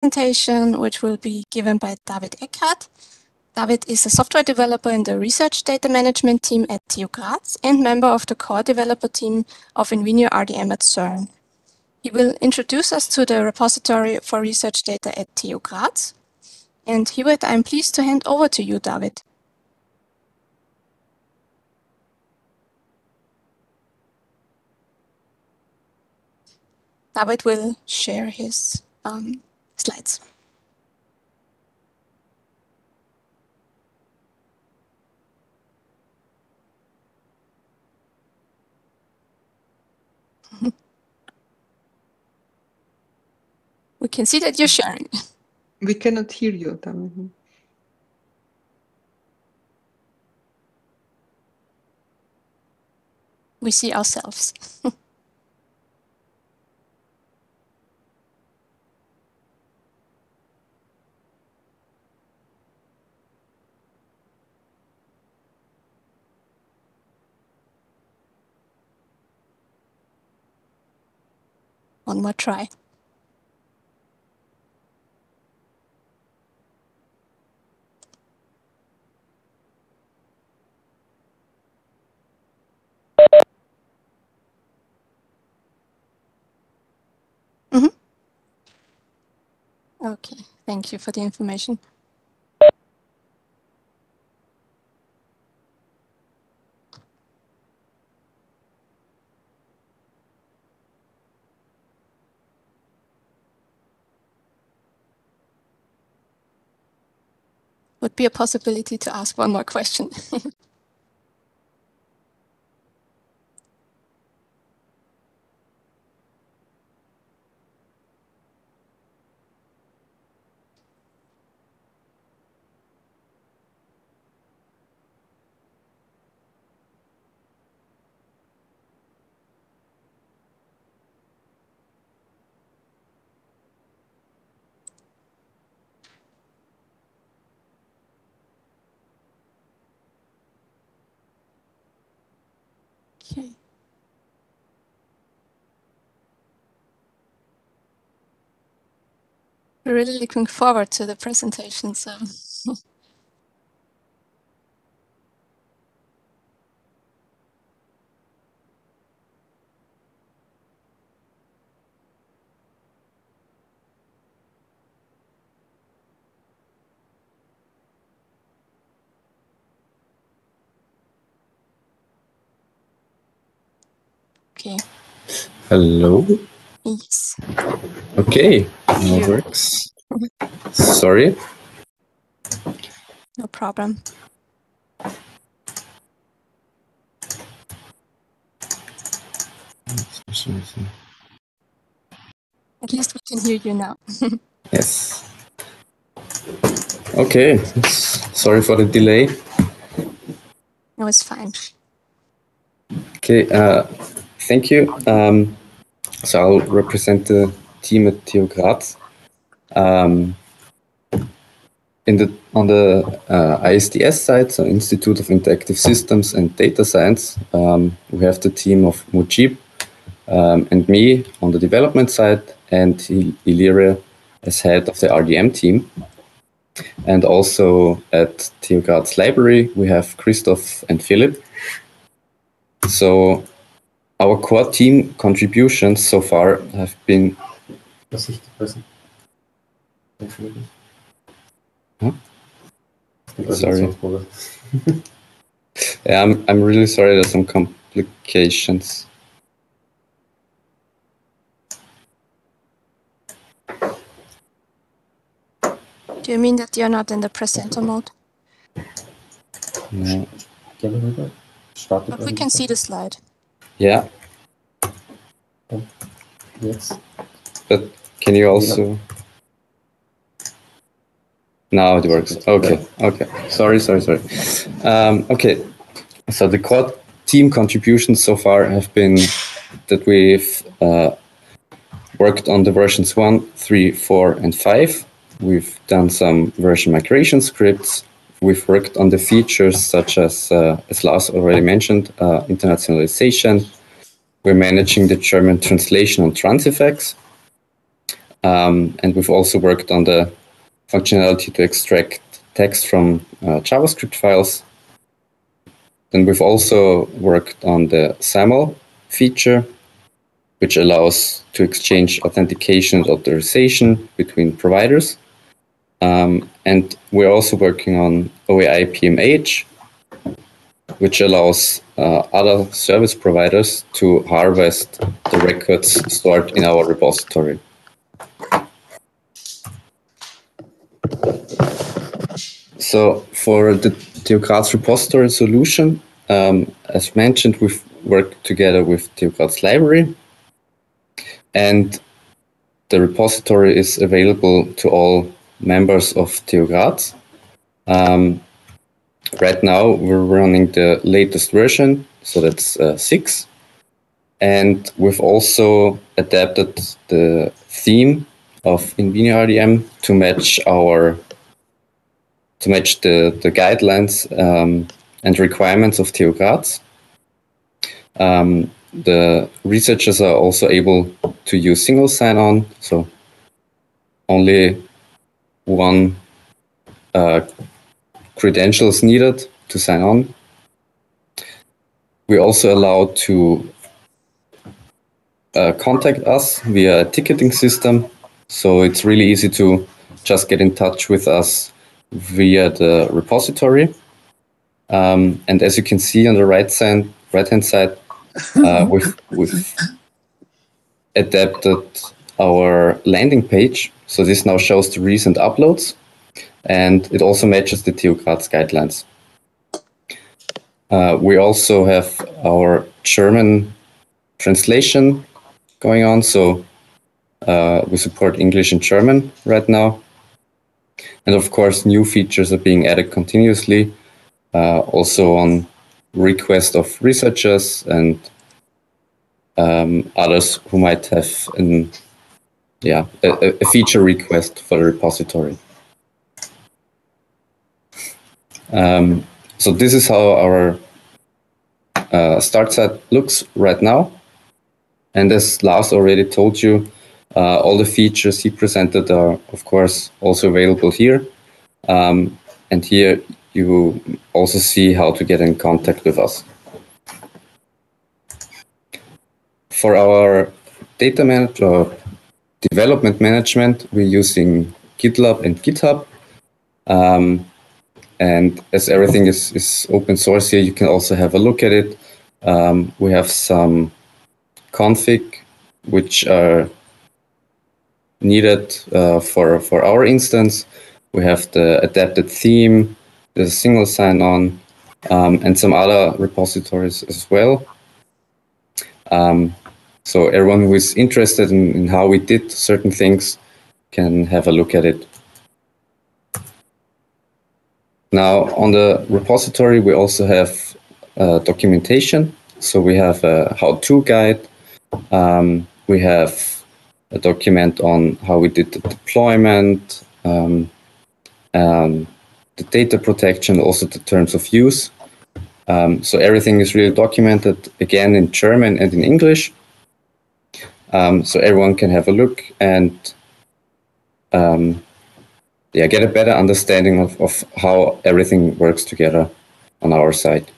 presentation, which will be given by David Eckhardt. David is a software developer in the research data management team at TU Graz and member of the core developer team of Invenio RDM at CERN. He will introduce us to the repository for research data at TU Graz. And herewith, I'm pleased to hand over to you, David. David will share his um, slides. we can see that you're sharing. We cannot hear you, David. We see ourselves. One more try. Mm -hmm. Okay, thank you for the information. Would be a possibility to ask one more question. Okay. We're really looking forward to the presentation, so. Okay. Hello. Yes. Okay, works. Sorry. No problem. At least we can hear you now. yes. Okay, sorry for the delay. No, it's fine. Okay, uh, thank you. Um, so I'll represent the team at TU Graz. Um, in the, on the uh, ISDS side, so Institute of Interactive Systems and Data Science, um, we have the team of Mojib um, and me on the development side, and Ilire as head of the RDM team. And also at TU Graz Library, we have Christoph and Philip. So our core team contributions so far have been. Huh? Sorry. yeah, I'm, I'm really sorry. There's some complications. Do you mean that you're not in the presenter mode? No. But we can see the slide. Yeah. Yes. But can you also? Now it works. Okay. Okay. Sorry. Sorry. Sorry. Um, okay. So the core team contributions so far have been that we've uh, worked on the versions one, three, four, and five. We've done some version migration scripts. We've worked on the features such as, uh, as Lars already mentioned, uh, internationalization. We're managing the German translation on Transifex. Um, and we've also worked on the functionality to extract text from uh, JavaScript files. Then we've also worked on the SAML feature, which allows to exchange authentication and authorization between providers. Um, and we're also working on OAI PMH, which allows uh, other service providers to harvest the records stored in our repository. So for the Graz repository solution, um, as mentioned, we've worked together with Graz library and the repository is available to all members of TU Graz. Um, right now, we're running the latest version, so that's uh, 6. And we've also adapted the theme of Invenio RDM to match our to match the, the guidelines um, and requirements of TU Graz. Um, the researchers are also able to use single sign-on, so only one uh, credentials needed to sign on. We're also allow to uh, contact us via a ticketing system, so it's really easy to just get in touch with us via the repository. Um, and as you can see on the right side, right hand side, uh, we've, we've adapted our landing page. So this now shows the recent uploads and it also matches the TU Graz guidelines. Uh, we also have our German translation going on. So uh, we support English and German right now. And of course, new features are being added continuously, uh, also on request of researchers and um, others who might have an, yeah, a, a, feature request for the repository. Um, so this is how our uh, start set looks right now. And as Lars already told you, uh, all the features he presented are, of course, also available here. Um, and here you also see how to get in contact with us. For our data management or development management, we're using GitLab and GitHub. Um, and as everything is, is open source here, you can also have a look at it. Um, we have some config which are needed uh, for, for our instance. We have the adapted theme, the single sign-on, um, and some other repositories as well. Um, so everyone who is interested in, in, how we did certain things can have a look at it. Now on the repository, we also have uh, documentation. So we have a how-to guide. Um, we have a document on how we did the deployment, um, um, the data protection, also the terms of use. Um, so everything is really documented again in German and in English. Um, so everyone can have a look and um, yeah, get a better understanding of, of how everything works together on our side.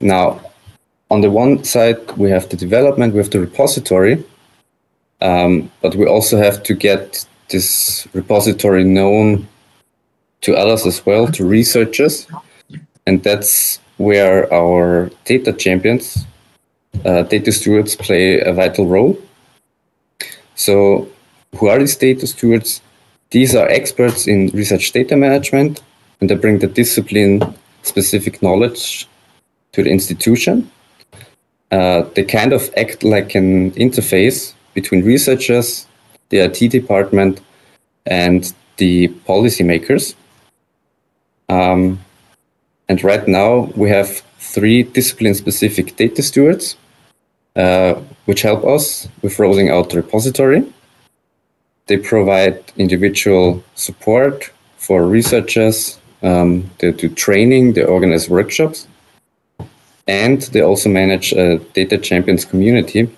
Now, on the one side, we have the development, we have the repository, um, but we also have to get this repository known to others as well, to researchers. And that's where our data champions, uh, data stewards play a vital role. So who are these data stewards? These are experts in research data management, and they bring the discipline specific knowledge to the institution. Uh, they kind of act like an interface between researchers, the IT department, and the policymakers. Um, and right now we have three discipline-specific data stewards, which help us with rolling out the repository. They provide individual support for researchers. Um, they do training, they organize workshops, and they also manage a data champions community.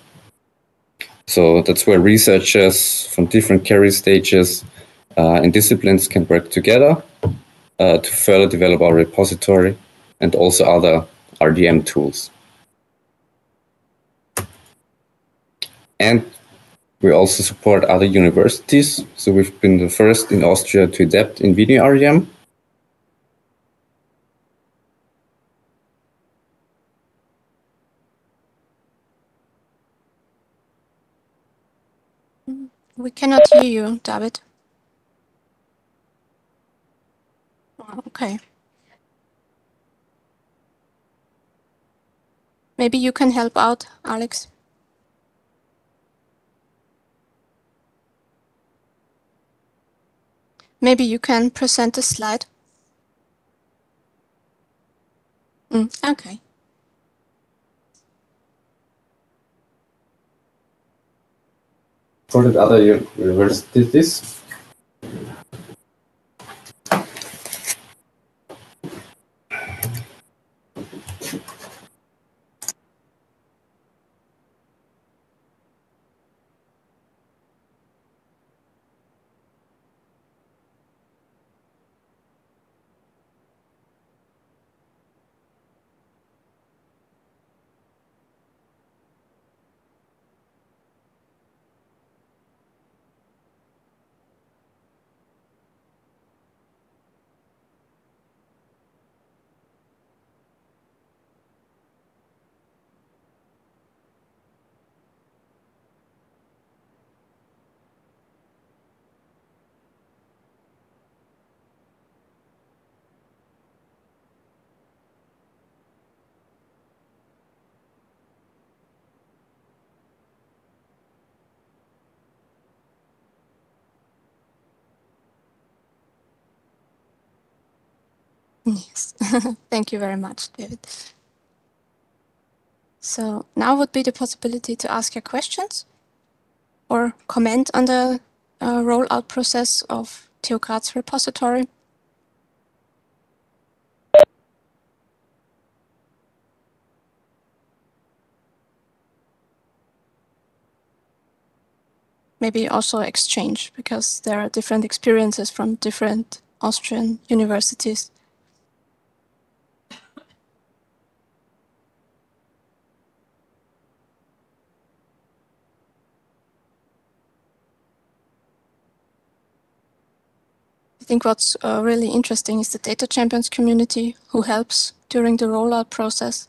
So that's where researchers from different career stages uh, and disciplines can work together uh, to further develop our repository and also other RDM tools. And we also support other universities. So we've been the first in Austria to adapt Invenio RDM. We cannot hear you, David. Okay. Maybe you can help out, Alex. Maybe you can present a slide. Mm, okay. For the other universities, Yes, thank you very much, David. So now would be the possibility to ask your questions or comment on the uh, rollout process of Graz repository. Maybe also exchange because there are different experiences from different Austrian universities. Think what's uh, really interesting is the data champions community who helps during the rollout process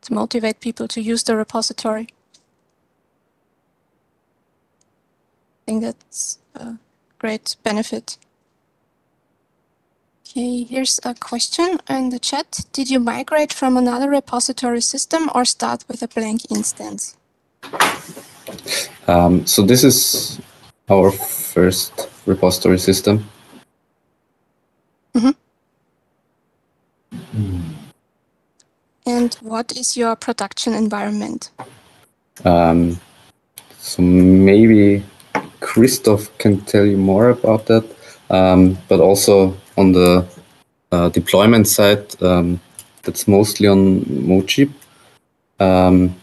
to motivate people to use the repository. I think that's a great benefit. Okay, here's a question in the chat. Did you migrate from another repository system or start with a blank instance? Um, so this is our first repository system. And what is your production environment? Um, so maybe Christoph can tell you more about that. Um, but also on the uh, deployment side, um, that's mostly on Mojib. Um,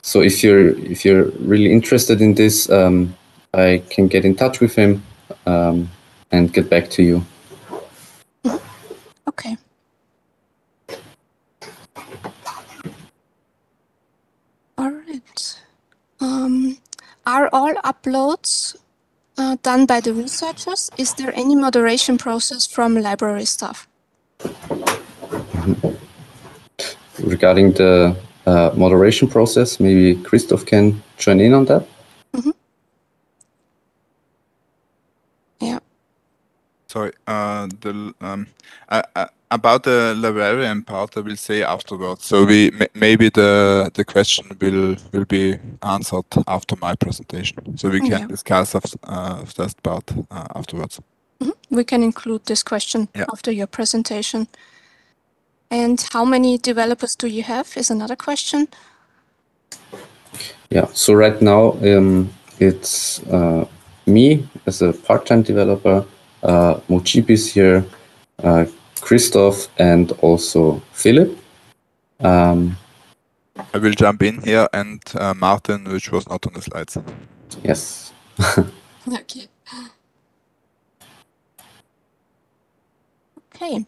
so if you're if you're really interested in this, um, I can get in touch with him um, and get back to you. Okay. All right. Um, are all uploads uh, done by the researchers? Is there any moderation process from library staff? Regarding the uh, moderation process, maybe Christoph can join in on that. Mm -hmm. Yeah. Sorry, uh, the um, about the librarian part, I will say afterwards. So we maybe the the question will will be answered after my presentation. So we can discuss of, uh, that part uh, afterwards. Mm -hmm. We can include this question yeah. after your presentation. And how many developers do you have? Is another question. Yeah. So right now, um, it's uh, me as a part-time developer uh, Mojib is here, uh, Christoph, and also Philip. Um, I will jump in here and uh, Martin, which was not on the slides. Yes. Okay. Okay.